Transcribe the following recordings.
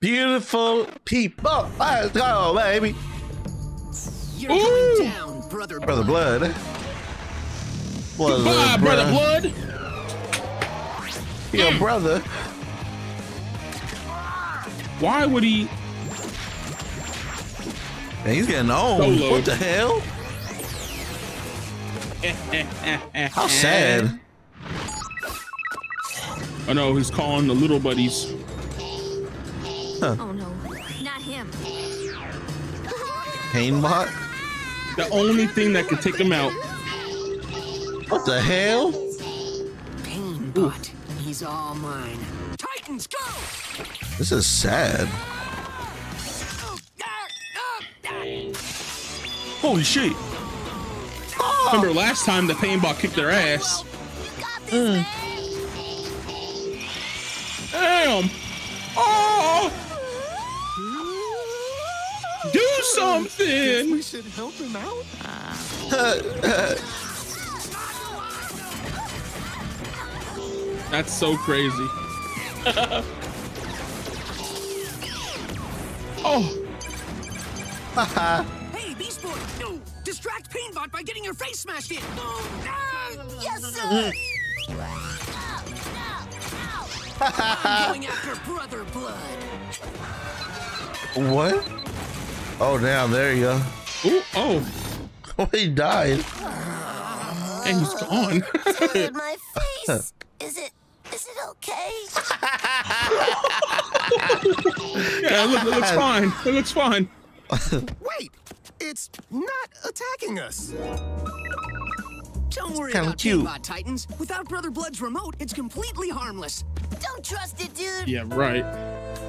Beautiful people. Let's go, oh, baby. You're going down, brother. Brother Blood. Blood, Goodbye, brother bruh. Blood. Yo, mm. brother. Why would he? Man, he's getting old. Solo. What the hell? How sad. Oh no, he's calling the little buddies. Oh no, not him. Painbot? The only thing that could take him out. What the hell? Painbot. He's all mine. Titans, go! This is sad. Holy shit. Remember last time the Painbot kicked their ass. Mm. Damn. Oh. Something. We should help him out. That's so crazy. oh. Hey, Beast Boy! No! Distract Painbot by getting your face smashed in! Ah, Yes, sir. I'm going after Brother Blood! What? Oh, damn. There you go. Ooh, oh. Oh, he died. And he's gone. Tired my face. Is it? Is it okay? yeah, it, look, it looks fine. It looks fine. Wait, it's not attacking us. Don't worry kinda about cute. Painbot, Titans. Without Brother Blood's remote, it's completely harmless. Don't trust it, dude. Yeah, right.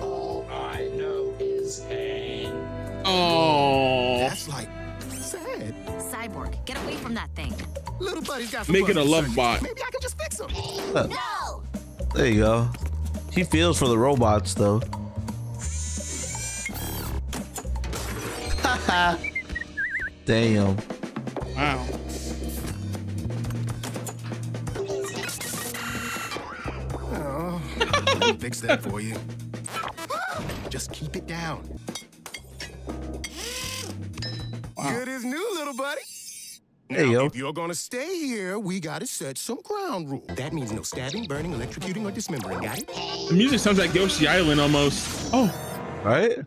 All I know is pain. Oh. That's like sad. Cyborg, get away from that thing. Little buddy's got some Make it a buttons, love bot. Maybe I can just fix him. No. There you go. He feels for the robots, though. Damn. Wow. Oh, let me fix that for you. Just keep it down. Little buddy. Now, you go. if you're gonna stay here, we gotta set some ground rules. That means no stabbing, burning, electrocuting, or dismembering. Got it? The music sounds like Yoshi Island almost. Oh. Right?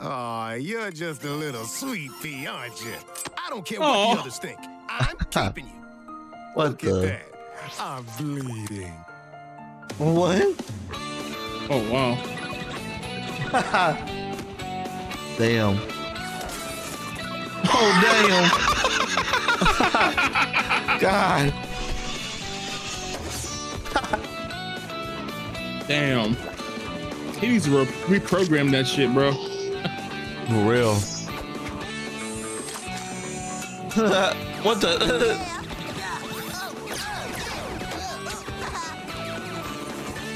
Aw, you're just a little sweet pea, aren't you? I don't care what the others think. I'm keeping you. What Look at the? that. I'm bleeding. What? Oh wow. Damn. Oh, damn. God. Damn. He needs to re- reprogram that shit, bro. For real. what the?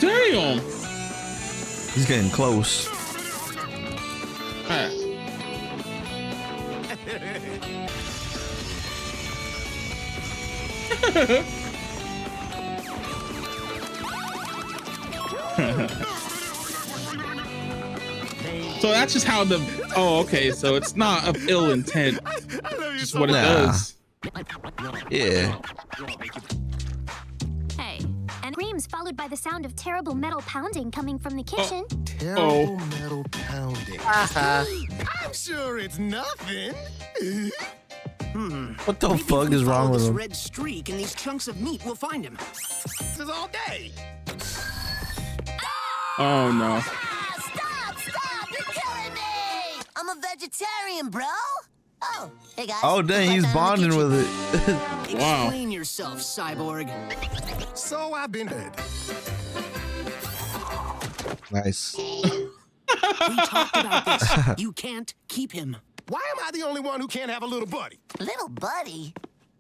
Damn. He's getting close. so that's just how the. Oh, okay. So it's not of ill intent. Just what it Nah. does. Yeah. Hey, and screams followed by the sound of terrible metal pounding coming from the oh. kitchen. Oh. Terrible metal pounding. I'm sure it's nothing. Hmm. What the Maybe fuck is wrong follow with this him? red streak and these chunks of meat, we'll find him. This is all day. Oh no. Stop! Stop! You're killing me! I'm a vegetarian, bro. Oh, hey guys. Oh, dang, he's Part-time in the bonding with it. Wow. Explain yourself, cyborg. So I've been heard. nice. We talked about this. You can't keep him. Why am I the only one who can't have a little buddy? Little buddy.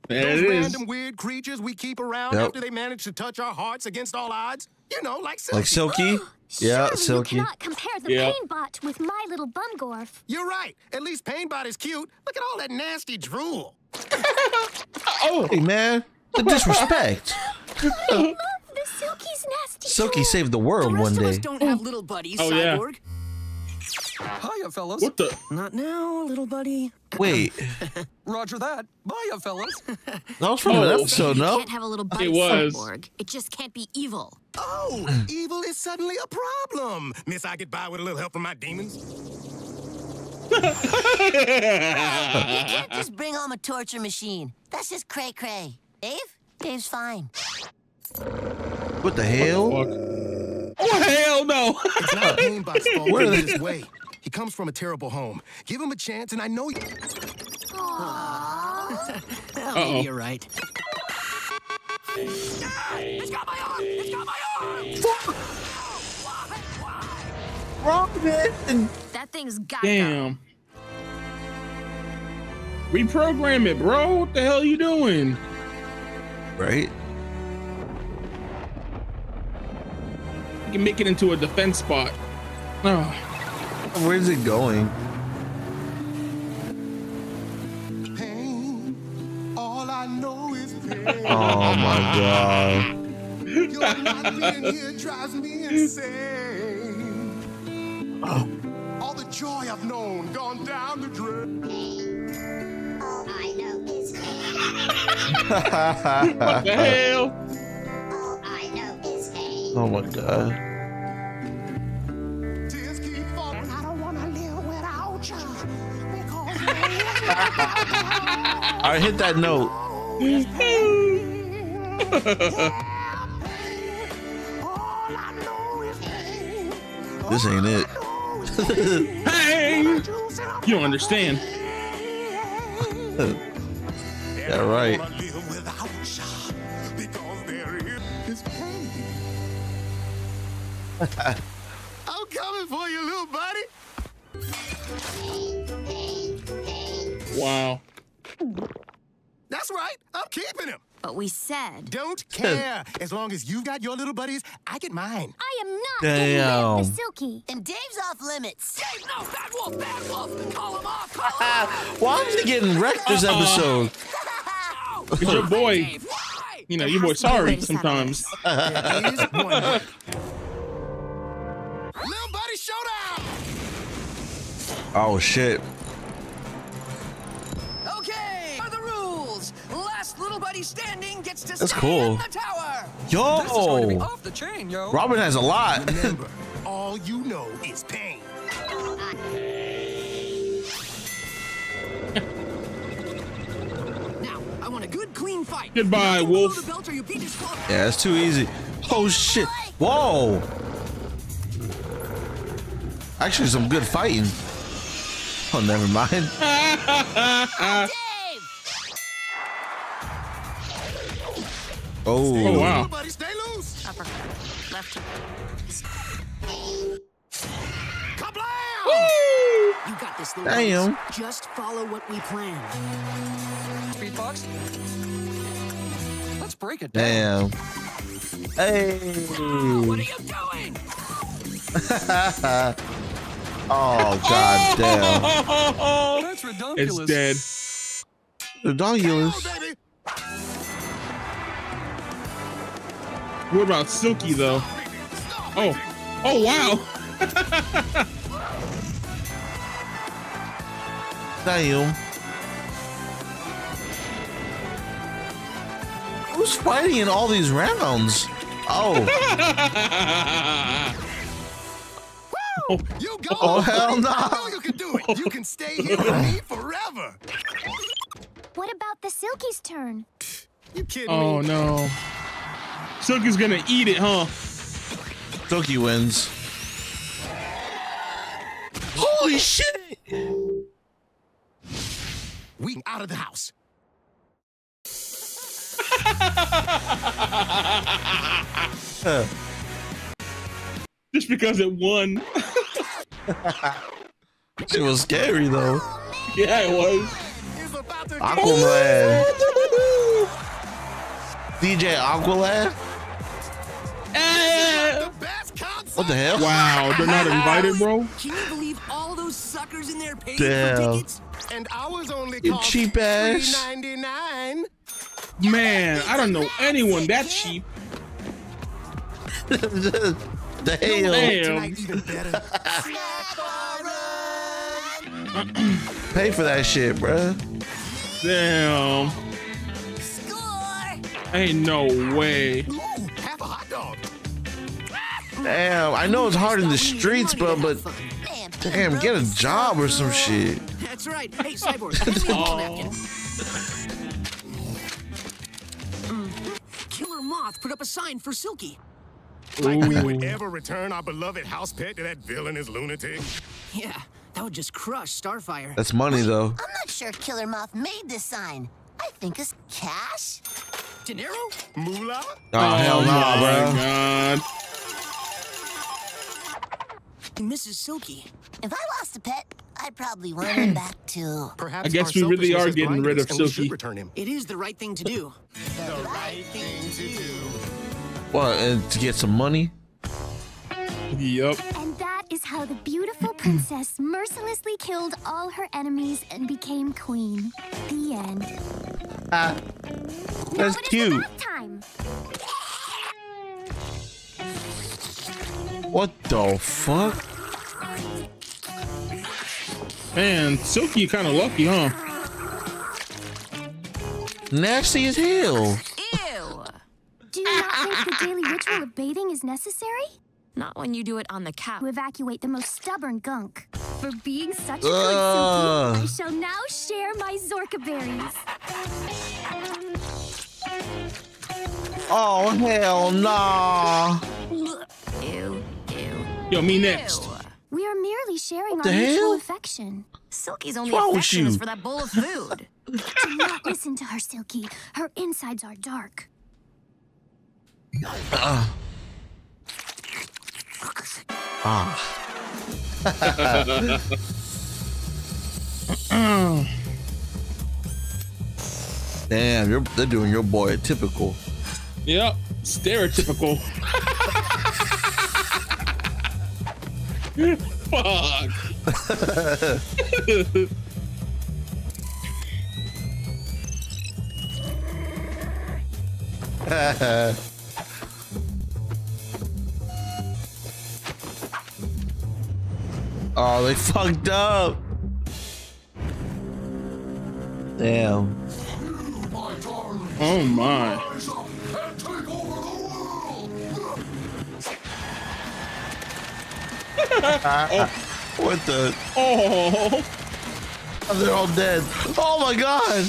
There Those it is. random weird creatures we keep around Yep. after they manage to touch our hearts against all odds. You know, like Silky. Like Silky? Yeah, Surely Silky. You cannot compare the Yep. Painbot with my little Bungorf. You're right. At least Painbot is cute. Look at all that nasty drool. Oh. Hey, man. The disrespect. I love this Silky's nasty. Silky too. saved the The world rest one of us day. don't have little buddies, Oh, yeah. Cyborg. Hiya, fellas. What the? Not now, little buddy. Wait, Roger that. Bye, fellas. that was from an Oh. episode, you no? can't have a little buddy It was. cyborg. It just can't be evil. Oh, evil is suddenly a problem. Miss, I get by with a little help from my demons. You can't just bring home a torture machine. That's just cray cray. Dave? Dave's fine. What the hell? Fuck. Oh hell no! It's not Painbot's fault Where are this way. He comes from a terrible home. Give him a chance, and I know you. Well, Uh-oh. maybe you're right. It's got my arm! It's got my arm! Robin! That thing's got go. Damn. Reprogram it, bro. What the hell are you doing? Right? You can make it into a defense spot. Oh, Where's it going? Pain. All I know is pain. Oh my god. Your not being here drives me insane. All the joy I've known gone down the drain. I know his what the hell? I know his name. Oh my god. Alright, hit that note. This ain't it. Hey! You don't understand. Yeah, right. wanna live without you because there is pain. I'm coming for you, little buddy. Wow. That's right. I'm keeping him. But we said Don't care. as long as you've got your little buddies, I get mine. I am not getting rid of the Silky. And Dave's off limits. Dave, no! Bad wolf! Bad wolf! Call him off! Call him off! Why is he getting wrecked this episode? It's your boy. Dave, why? You know, your boy has to be a way sorry sometimes. There is one. little buddy showdown. Oh shit. Last standing gets to That's stay cool. in the tower. This is going to be Yo! off the chain, yo. Robin has a lot. Remember, all you know is pain. Now, I want a good, clean fight. Goodbye, Nothing wolf. Belt or you'll be disqualified. Yeah, that's too easy. Oh shit. Whoa. Actually, some good fighting. Oh, never mind. Oh. Oh wow. Little buddy, stay loose. uppercut, left You got this, little Damn. buddies. Just follow what we planned. Speedbox. Let's break it down. Damn. Hey. What are you doing? Oh god damn. That's It's dead. The What about Silky though? Oh. Oh wow. Damn. Who's fighting in all these rounds? Oh. oh. You go. Oh, hell no. I know you can do it. You can stay here with me forever. What about the Silky's turn? You kidding Oh me? no. Silky's gonna eat it, huh? Silky wins. Holy shit! We out of the house. Just because it won. It was scary though. yeah, it was. It's Aquaman. DJ Aqualad? The best concert. What the hell? Wow, they're not invited, bro. Can you believe all those suckers in there paying Damn. for tickets? And ours only You cost cheap ass. $3.99. Man, I don't know anyone that cheap. the hell? Damn. Tonight even better. Pay for that shit, bruh. Damn. Score! Ain't no way. Ooh, half a hot dog. Damn, I know it's hard in the streets, bro, but damn, get a job or some shit. That's right. Hey, Cyborg, hand me a wall napkin. Mhm. Killer Moth put up a sign for Silky. Like we would ever return our beloved house pet to that villainous lunatic. Yeah, that would just crush Starfire. That's money though. I'm not sure Killer Moth made this sign. I think it's cash. Dinero? Moolah? Oh, hell no, my bro. God. Mrs. Silky. If I lost a pet, I'd probably want him back too. Perhaps I guess we really are getting rid of and Silky. return him. It is the right thing to do. The right thing to do. What? And to get some money? Yep. And that is how the beautiful princess mercilessly killed all her enemies and became queen. The end. Ah, Now that's it is cute. What the fuck? Man, Silky kind of lucky, huh? Nasty as hell. Ew. Do you not think the daily ritual of bathing is necessary? Not when you do it on the couch. To evacuate the most stubborn gunk. For being such a good Ugh. Silky, I shall now share my Zorka berries. Oh hell nah. Ew. Ew. Yo, me next. We are merely sharing the our mutual affection. Silky's only wrong with affection is for that bowl of food. Do not listen to her, Silky. Her insides are dark. Ah. Damn, you're they're doing your boy a typical. Yep. Stereotypical. Fuck. Oh, they fucked up. Damn. Oh my. Oh. What the? Oh. They're all dead. Oh my god.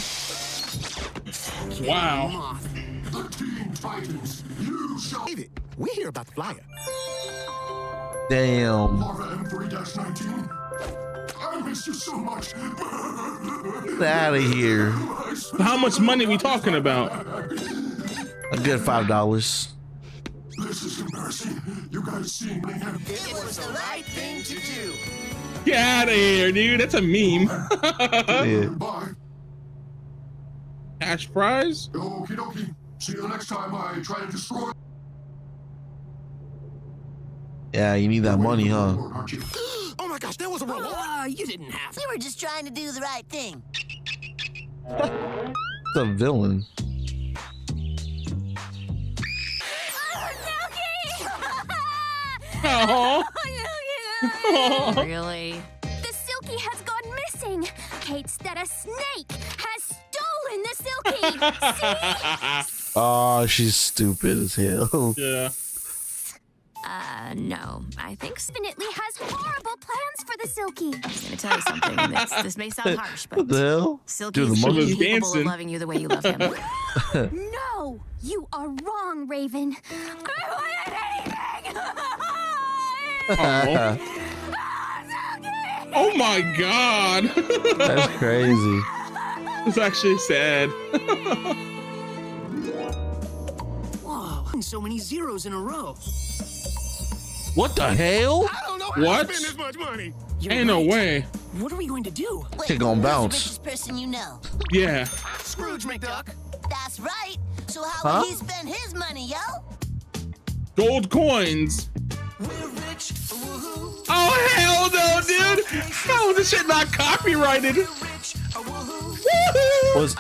Wow. Moth. David, we hear about the flyer. Damn. I miss you so much. Get out of here. How much money we talking about? A good five dollars. This is embarrassing. You guys seen me? It was the right thing to do. Get out of here, dude. That's a meme. Yeah. Bye. Cash prize? Okie dokie. See you the next time I try to destroy. Yeah, you need that money, huh? Aren't? Oh my gosh, there was a reward. Ah, you didn't have to. We were just trying to do the right thing. the villain. Oh. really? The Silky has gone missing. Hates that a snake has stolen the Silky. See? Oh, she's stupid as hell. Yeah. Uh, no. I think s- Definitely has horrible plans for the Silky. I'm gonna tell you something. This, this may sound harsh, What but the hell? Silky Dude, the is monkey. incapable dancing. of loving you the way you love him. No, you are wrong, Raven. I wanted anything. Oh. oh my god. That's crazy. it's actually sad. Whoa, so many zeros in a row. What the hell? I don't know how What? to spend this much money. You're Ain't no way. What are we going to do? Wait, Shit gonna who's bounce. the richest person you know? Yeah. Scrooge McDuck. That's right. So how Huh? will he spend his money, yo? Gold coins. We're rich. Woohoo. Oh hell no, dude! How is this shit not copyrighted? We're rich. A woohoo. Woohoo! Was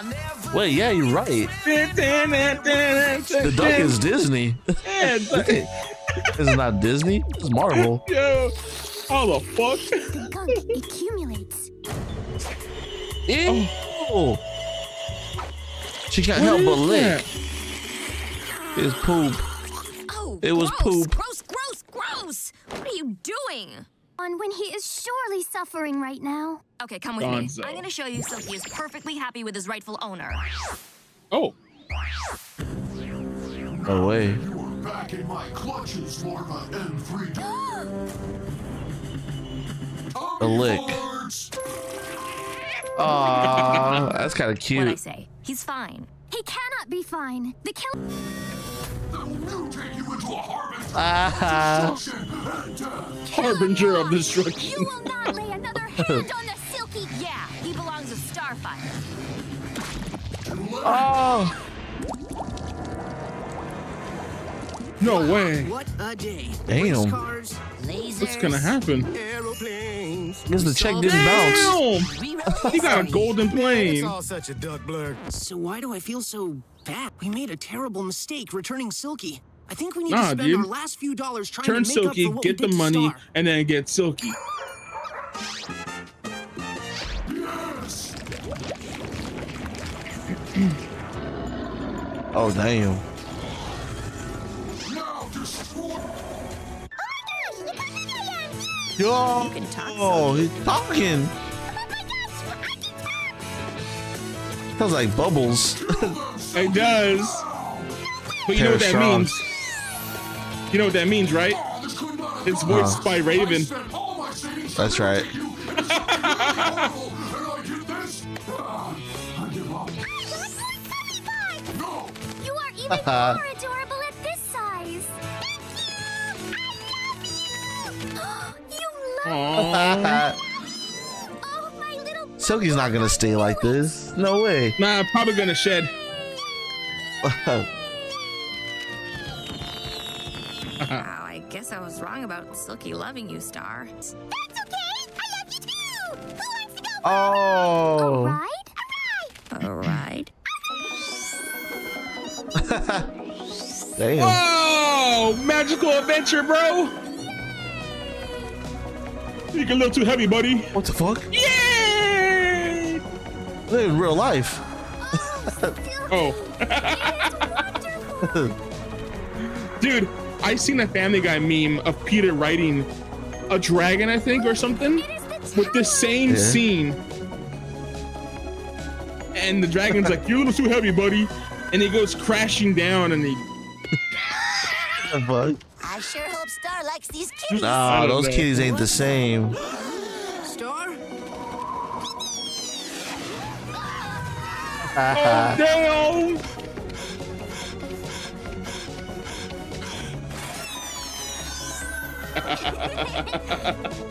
wait? Yeah, you're right. The duck is Disney. Yeah, This is not Disney. This is Marvel. Yo, how the fuck? Gunk accumulates. Ew. She can't What help but lick. It's poop. Oh, It was gross, poop. Gross, gross, gross. What are you doing? On when he is surely suffering right now. Okay, come with Gonzo. me. I'm gonna show you Silky is perfectly happy with his rightful owner. Oh, No way. Back in oh my clutches, Larva M3. A lick. Aw, that's kind of cute. What I say? He's fine. He cannot be fine. The kill. Mutate you into a harvest Ah, and death. harbinger of destruction. You will not lay another hand on the silky. Yeah, he belongs to Starfire. oh, No way. What a day. Damn. Race cars, Lasers. What's gonna happen? aeroplanes. Guess the check didn't Damn! Re-release. He got a golden It's plane. all such a duck blur. So why do I feel so bad? We made a terrible mistake returning Silky. I think we need Nah, to spend dude. our last few dollars trying Turn to make Silky, up for what get we the did to money, Star. and then get Silky. oh damn. Yo, You can talk, oh, he's talking. Sounds like bubbles. It does. But you know what that Parashar. means? You know what that means, right? It's voiced oh. by Raven. Spent all my savings That's right. Silky's not gonna stay like this. No way. Nah, probably gonna shed. Wow, I guess I was wrong about Silky loving you, Star. That's okay. I love you too. Who wants to go? oh. Right? All right. Damn. Oh, magical adventure, bro. You get a little too heavy, buddy. What the fuck? Yay! They're in real life. Oh, dude, I seen a Family Guy meme of Peter riding a dragon, I think, or something, with the same Yeah. scene. And the dragon's like, "You're a little too heavy, buddy," and he goes crashing down, and he. What the fuck? I sure hope Star likes these kitties. Nah, those know. kitties ain't the same. Star? Oh damn!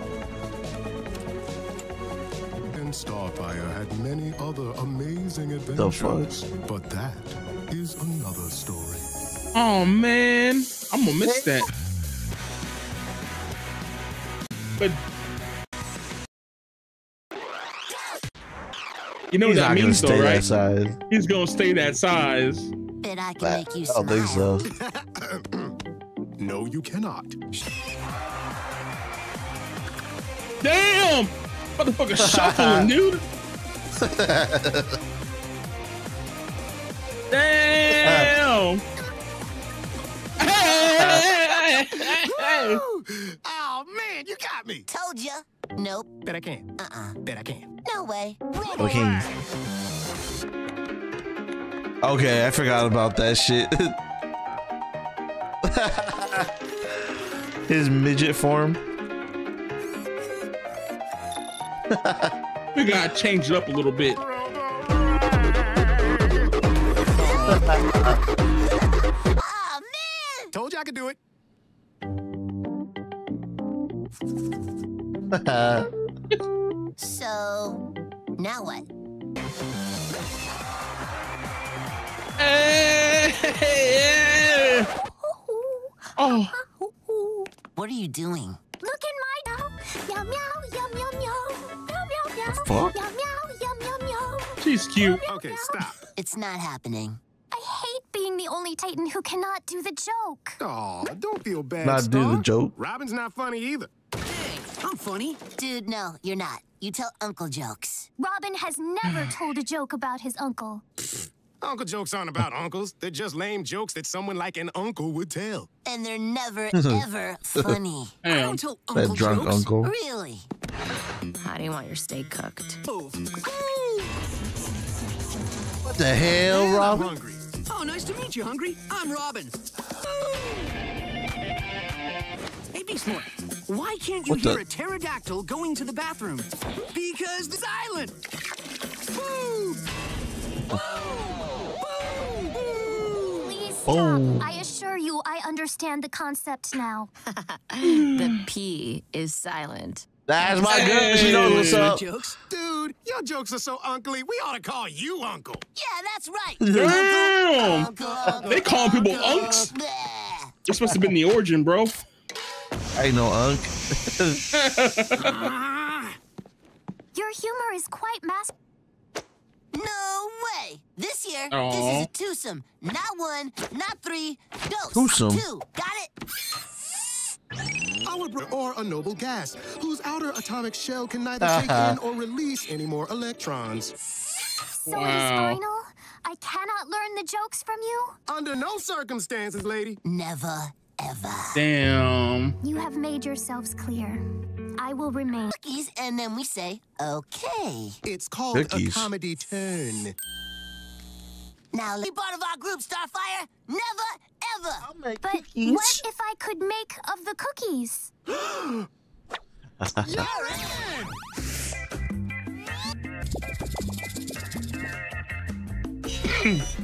And Starfire had many other amazing adventures. But that is another story. Oh man, I'm gonna miss that. But you know what He's that gonna means, stay though, that right? size. He's gonna stay that size. Bet I can I make you don't think so. No, you cannot. Damn, motherfucker, shuffling, dude. Damn. Oh man, you got me. Told ya. Nope. Bet I can. Uh-uh. Bet I can. No way. Okay. Okay, I forgot about that shit. His midget form. we gotta change it up a little bit. Oh, man. Told you I could do it. So, now what? Hey, oh, What are you doing? Look in my meow, meow, meow, meow, meow, meow, meow, meow, meow, fuck? meow, meow, meow, meow, meow. she's cute. Okay, stop. It's not happening. I hate being the only Titan who cannot do the joke. Aw, don't feel bad, Not do the joke. Robin's not funny either. I'm funny. Dude, no, you're not. You tell uncle jokes. Robin has never told a joke about his uncle. Uncle jokes aren't about uncles. They're just lame jokes that someone like an uncle would tell. And they're never, ever funny. I don't um, tell That uncle drunk jokes. uncle. Really? How do you want your steak cooked? Oh. What the hell, I'm Robin? hungry. oh, nice to meet you, Hungry. I'm Robin. Hey, Beast Boy, why can't you What the- hear a pterodactyl going to the bathroom? Because it's silent. Woo! Please oh. stop. Oh. I assure you, I understand the concept now. The P is silent. That's my girl. She knows what's up. Jokes. Dude, your jokes are so uncly. We ought to call you uncle. Yeah, that's right. Damn. Uncle, uncle, They call people uncle. unks. Bleh. This must have been the origin, bro. Ain't no unk. Ah, Your humor is quite mas. No way. This year, Aw. this is a twosome. Not one, not three. Dose. Twosome? Two. Got it? Our bro- or a noble gas whose outer atomic shell can neither take in or release any more electrons. So it is Wow. final? I cannot learn the jokes from you? Under no circumstances, lady. Never, ever. Damn. You have made yourselves clear. I will remain. Cookies, and then we say, okay. It's called Cookies. a comedy turn. Now, be part of our group, Starfire. Never, ever. But what if I could make of the cookies? You're in!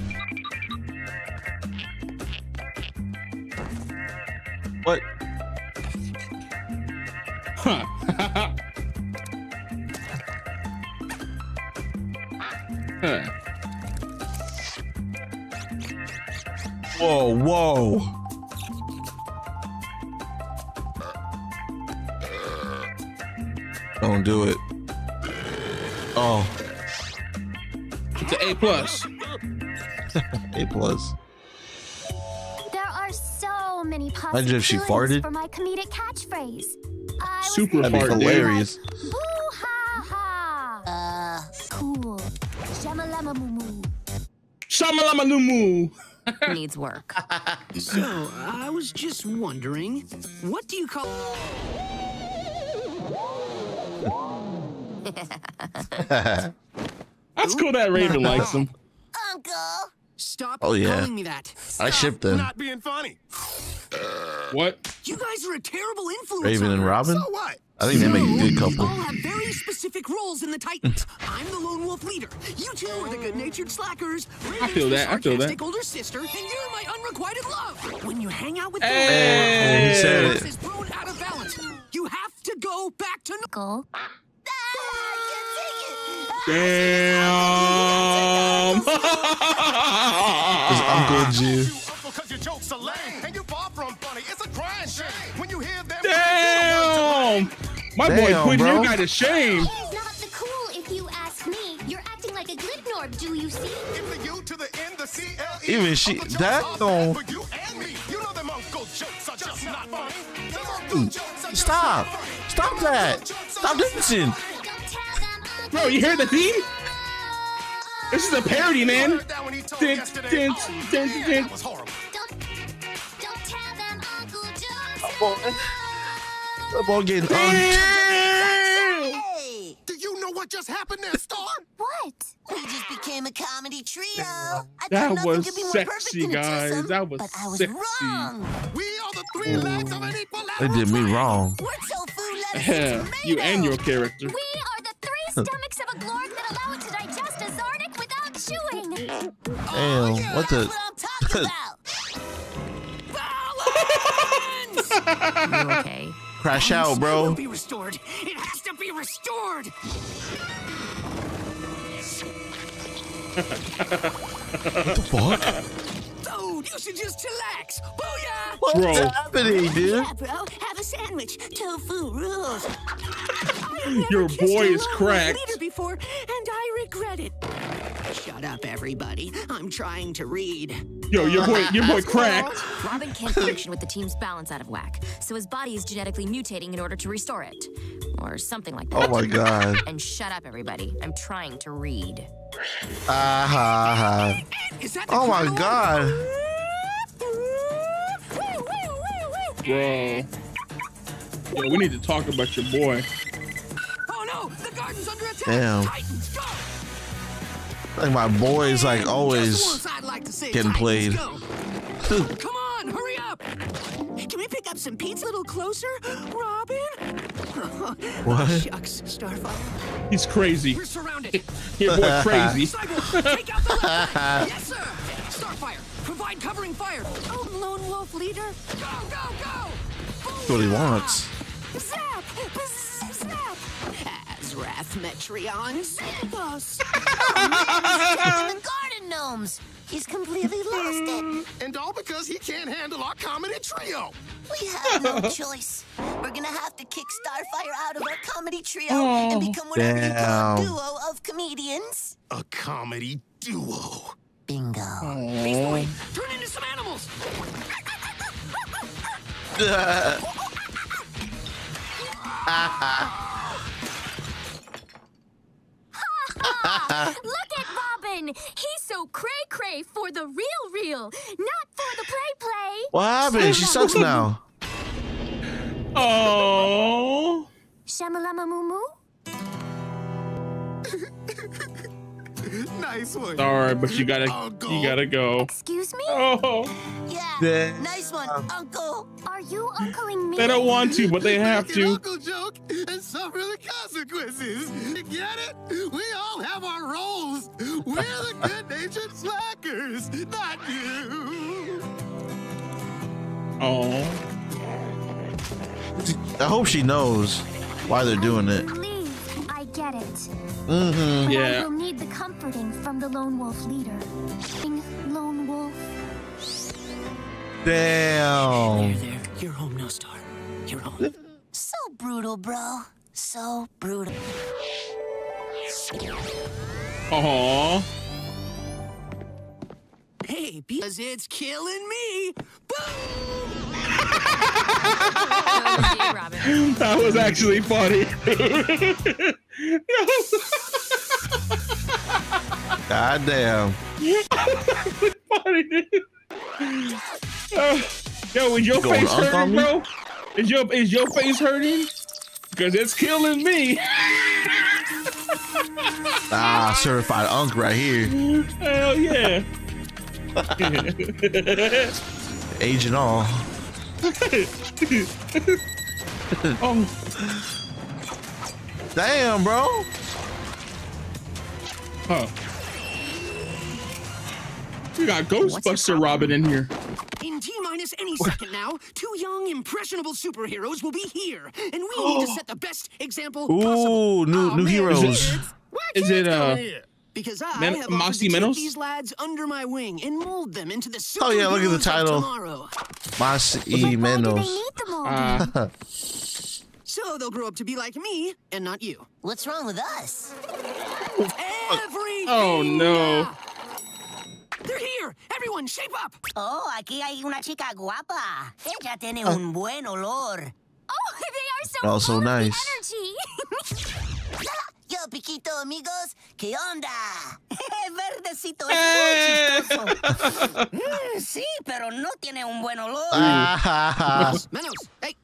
do it. Oh, It's an A plus. A plus. There are so many Imagine if she possibilities farted. for my comedic catchphrase. I was Super That'd be fart, hilarious. Boo ha ha. Uh, Cool. Shamalama moo moo. Shamalamalumu. Needs work. so, I was just wondering, what do you call... That's cool that Raven likes him. Uncle. Stop Oh, yeah. calling me that. I shipped them. Not being funny. What? You guys are a terrible influence Raven and. Robin? So what? I think they make a good You couple. all have very specific roles in the Titans. I'm the lone wolf leader. You two are the good-natured slackers. I feel that, I feel that. sarcastic older sister, and you're my unrequited love. When you hang out with Hey. He said them, it. is thrown out of balance. You have to go back to. no- Uncle. Ah, I can't take. Damn. His Uncle Jew. You uncle, cause your jokes are lame. And you far from funny. It's a crying shame. When you hear them. Damn. My boy Damn, put bro. your guy to shame. He's not the cool if you ask me. You're acting like a Glitnorb, do you see? Give the U to the N, the C, L. Even she- that don't- bad For you and me. You know them uncle jokes are just not funny. Them uncle jokes are just Stop. Stop that. Stop dancing. Bro, you hear the theme? This is a parody, man. heard that when he told Dun, Oh, dun, man, dun. that was horrible. Don't, don't tell them, Uncle Jokes. boy. That boy getting Hey, Do you know what just happened there, Star? What? we just became a comedy trio. I That was could be more perfect sexy, guys. twosome, That was but I was sexy. wrong. We are the three legs of an equal They did me wrong. We're tofu, lettuce, Yeah, and you and your character. We are the three stomachs of a glorg that allow it to digest a Zarnik without chewing. Damn. Yeah, What that's the? what I'm talking about. You okay? Crash out, bro. will be restored. It has to be restored. What the fuck? Dude, you should just chillax. Booyah! What's Bro. happening, dude? Yeah, bro, have a sandwich. Tofu rules. I've never Your kissed boy a is cracked. Leader before, and I regret it. Shut up, everybody. I'm trying to read. Yo, your boy, your boy cracked. Robin can't function with the team's balance out of whack, so his body is genetically mutating in order to restore it. Or something like that. Oh my god. And shut up, everybody. I'm trying to read. Ah ha ha. Is that Oh my Chrono? god. Bro. Yo, we need to talk about your boy. Oh no! The garden's under attack! Damn. Titans! Like my boy's like always like getting Titans, played. Come on, hurry up! Can we pick up some pizza a little closer, Robin? What? Shucks, Starfire. He's crazy. We're surrounded. Your boy crazy. Cyborg, take out the yes, sir. Starfire, provide covering fire. Oh, lone wolf leader. Go, go, go! That's what he wants. Zap! Bzz, Snap! Azarath Metrion, save us! the garden gnomes. He's completely lost it. Hmm, and all because he can't handle our comedy trio. We have no choice. We're gonna have to kick Starfire out of our comedy trio and oh, become whatever you call a duo of comedians. A comedy duo. Bingo. Beast Boy, Turn into some animals! Look at Robin! He's so cray cray for the real real, not for the play play. What happened? She sucks now. Oh. Shamalama moo moo? Nice one. Sorry, but you gotta, you gotta go. Excuse me? Oh. Yeah. Damn. Nice one, um, Uncle. Are you uncling me? They don't want to, but they have Make an to. uncle joke and suffer the consequences. You get it? We all have our roles. We're the good-natured slackers, not you. Oh. I hope she knows why they're doing it. Please, I get it. Mm-hmm. But I Yeah. will need the comforting from the lone wolf leader. King Lone Wolf. Damn. There, you're home now, Star. You're home. So brutal, bro. So brutal. Oh. Hey, because it's killing me. Robin. That was actually funny. God damn. funny, dude. Uh, yo, is your Going face hurting, me? bro? Is your is your face hurting? Because it's killing me. Ah, certified unk right here. Hell yeah. Age and all. oh, Damn, bro. huh. We got Ghostbuster Robin in here. In T minus any second now, two young, impressionable superheroes will be here, and we need to set the best example possible. Ooh, new Oh, new man, heroes. Why Is kids it, uh, here? Because I Men- have offered Mossy to take Menos? these lads under my wing and mold them into the superheroes Oh, yeah, look at the of title. tomorrow. Mas y Why do they menos. need the molding? Uh, So they'll grow up to be like me and not you. What's wrong with us? Everything. oh no. They're here. Everyone, shape up. Oh, aquí hay una chica guapa. Ella tiene un buen olor. Oh, they are so Oh, so full of the nice. energy. Piquito, amigos, ¿qué onda? Verdecito es muy chistoso. Mm, sí, pero no tiene un buen olor. Ah, Menos. Hey.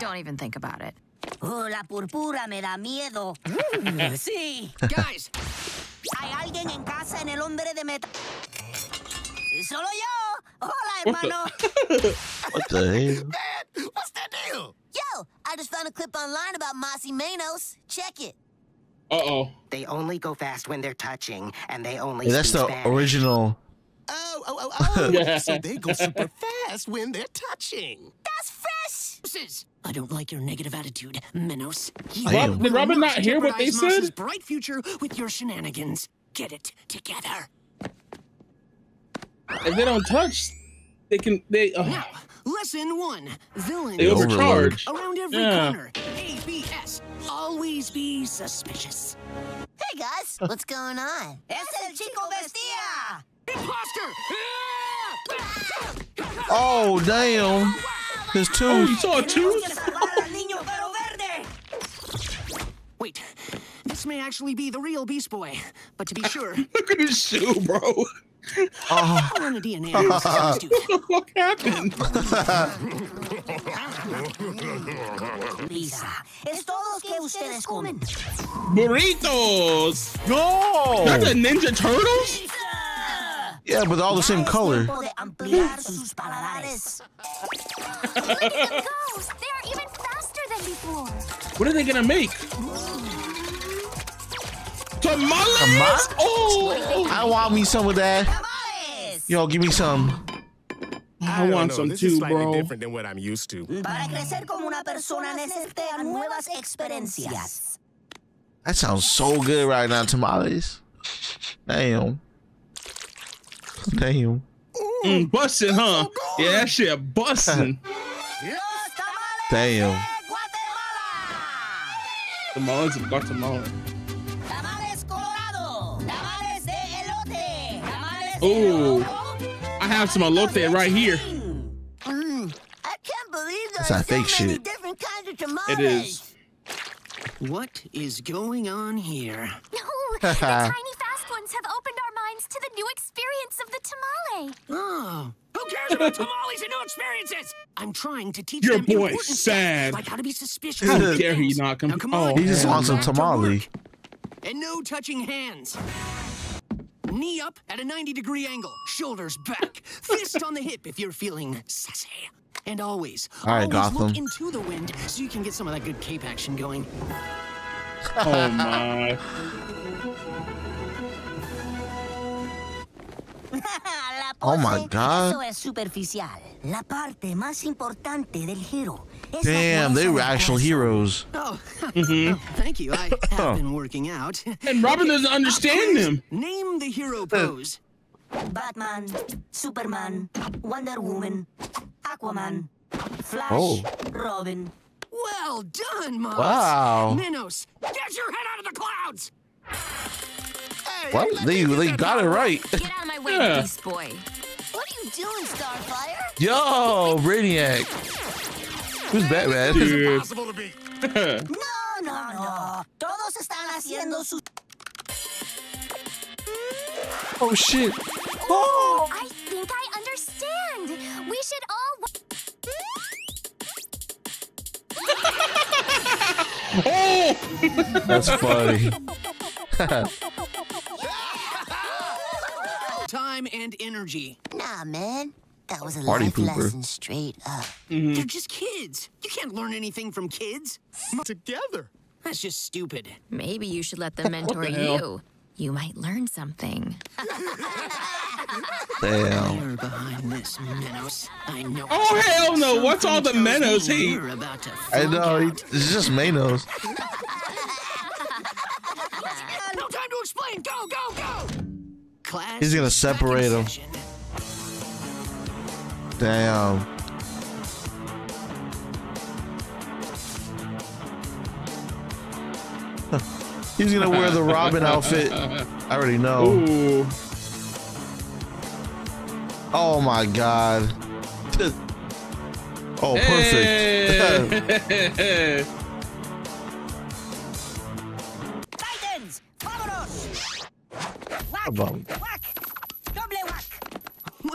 Don't even think about it. Oh, la purpura me da miedo. Mm, sí. Guys, ¿Hay alguien en casa en el hombre de metal? Solo yo. Hola, What the- hermano. what the hell? Man, what's that deal? Yo, I just found a clip online about Mossy Manos. Check it. Uh oh. They only go fast when they're touching, and they only Hey, that's the Spanish. original. Oh, oh, oh, oh. Yeah. So they go super fast when they're touching. That's fresh. I don't like your negative attitude, Menos. You Damn. Did Robin not hear what they said? bright future with your shenanigans. Get it together. If they don't touch, they can. They. Uh, Now, lesson one: villains. they overcharge. Around every Yeah. corner. ABS. Always be suspicious. Hey guys. What's going on? Es el chico bestia. Imposter! Oh damn! His Oh, you saw a tooth? Salvar al niño pelo verde. Wait, this may actually be the real Beast Boy. But to be sure, Look at his shoe, bro. Oh, I want a DNA analysis too. What happened? Lisa, es todo que ustedes comen. Burritos. no! That's a Ninja Turtles? Yeah, but all the same color. Tiempo de ampliar sus paladares. Look at them go! They are even faster than before. What are they gonna make? Tamales? Tamales? Oh, I want me some of that. Tamales. Yo, give me some. I don't want know, some this is too, slightly bro. different than what I'm used to. Para crecer como una persona necesita nuevas experiencias. That sounds so good right now, tamales. Damn. Damn. Mm, busting, huh? Yeah, that shit busting. Los Damn. Tamales of Guatemala. Tamales de Ooh. I have some elote right here. Mm, I can't believe That's there's that fake so many shit. different kinds of tamales. It is. What is going on here? No, the tiny fast ones have opened our minds to the new experience of the tamale. Oh, who cares about tamales and new experiences? I'm trying to teach Your them boy important stuff, sad. like how to be suspicious. How of dare he things. not come- Now, come Oh. on, He just wants some back to tamale. And no touching hands. Knee up at a 90 degree angle, shoulders back, fist on the hip if you're feeling sassy. And always, All right, always Gotham. look into the wind so you can get some of that good cape action going. Oh my. La Oh my God. Eso es superficial. La parte más importante del giro. Damn, they were actual heroes. Oh, Mm-hmm. oh, thank you. I have been working out. And Robin doesn't understand him. Name the hero pose. Batman, Superman, Wonder Woman, Aquaman, Flash, Oh. Robin. Well done, Mas. Wow. Menos, get your head out of the clouds. What? They they got it right. Get out of my way, Yeah. Beast Boy. What are you doing, Starfire? Yo, Brainiac. Who's Batman? Dude. Possible to be. No, no, no. Todos están haciendo su. oh shit. Oh, oh. I think I understand. We should all. Oh! That's funny. Time and energy. Nah, man. That was a Party life pooper. lesson straight up. Mm-hmm. They're just kids. You can't learn anything from kids. Together. That's just stupid. Maybe you should let them mentor the you. You might learn something. Damn. You're behind this, Menos. I know. Oh, hell no. What's all the Something tells Menos me hate? You're about to I know. out. It's just Menos. Time. Go, go, go. Class. He's gonna separate back in separate 'em. session. Damn. He's gonna wear the Robin outfit. I already know. Ooh. Oh my god. Oh, perfect. Hey. Titans, About- whack, doble whack.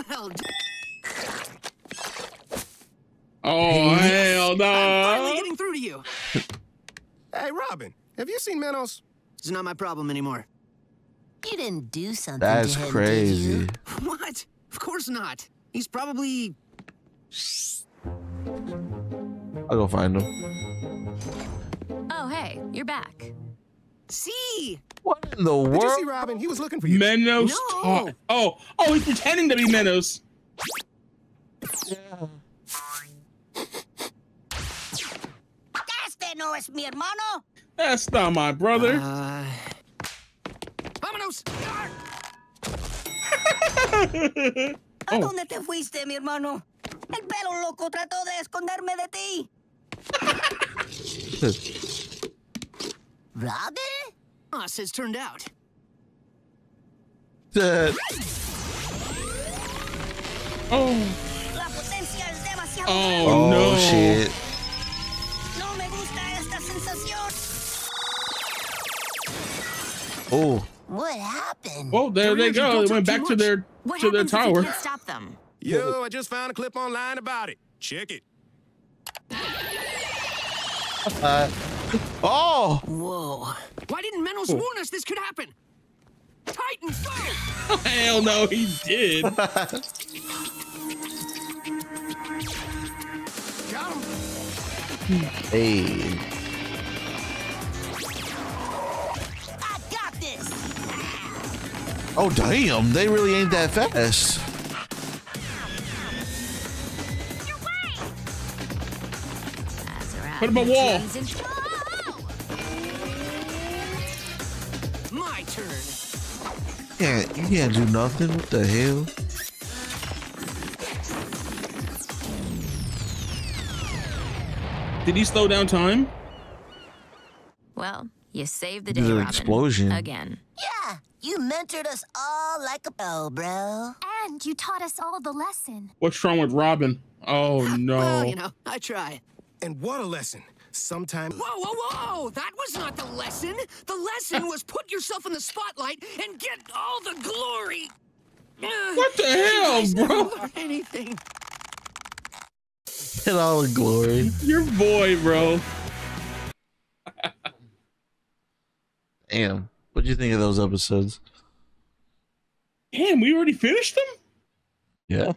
Well, d- oh, hell I'm finally no. getting through to you. Hey, Robin, have you seen Menos? It's not my problem anymore. You didn't do something That's to him, did crazy. you? What? Of course not. He's probably. I'll go find him. Oh, hey, you're back. See? What in the Did you world? see Robin? He was looking for you. Menos No. talk. Oh, oh, he's pretending to be Menos. Este no es mi hermano. That's not my brother. Uh. Vámonos! ¿A Oh. dónde te fuiste, mi hermano? El pelo loco trató de esconderme de ti. ¿Robin? Boss has turned out. That- Oh, La potencia es demasiado oh, oh no. shit. No me gusta esta sensación. Oh, What happened? Oh, there they go. They went back to their What to their happens if you tower. can't stop them? Yo, I just found a clip online about it. Check it. uh, oh, Whoa. Why didn't Menos Oh. warn us this could happen? Titan, go! Hell no, he did. Got him. hey. I got this. Oh damn, they really ain't that fast. Put him a wall. Can't you can't do nothing? What the hell? Did he slow down time? Well, you saved the day, Robin. explosion. Again. Yeah, you mentored us all like a pro, bro. And you taught us all the lesson. What's wrong with Robin? Oh no. Well, you know, I try. And what a lesson. Sometimes. Whoa, whoa, whoa! That was not the lesson. The lesson was put yourself in the spotlight and get all the glory. What the hell, bro? Anything. Get all the glory. Your boy, bro. Damn. What'd you think of those episodes? Damn, we already finished them? Yeah.